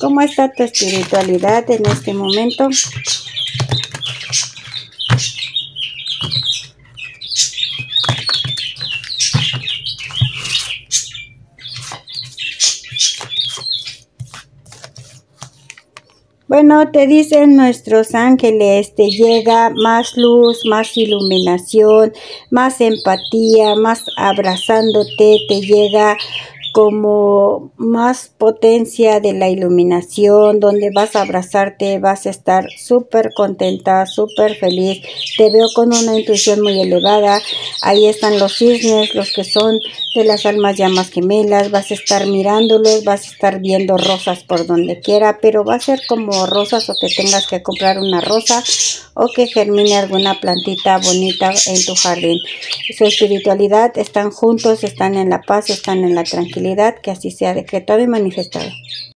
¿Cómo está tu espiritualidad en este momento? Bueno, te dicen nuestros ángeles, te llega más luz, más iluminación, más empatía, más abrazándote, te llega como más potencia de la iluminación, donde vas a abrazarte, vas a estar súper contenta, súper feliz. Te veo con una intuición muy elevada. Ahí están los cisnes, los que son de las almas llamas gemelas. Vas a estar mirándolos, vas a estar viendo rosas por donde quiera, pero va a ser como rosas o que tengas que comprar una rosa o que germine alguna plantita bonita en tu jardín. Su espiritualidad están juntos, están en la paz, están en la tranquilidad que así sea decretado y manifestado.